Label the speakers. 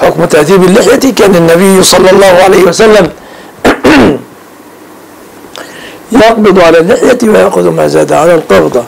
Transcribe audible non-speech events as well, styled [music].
Speaker 1: حكم تأديب اللحية كان النبي صلى الله عليه وسلم [clears throat] يقبض على اللحية ويأخذ ما زاد على القبضة.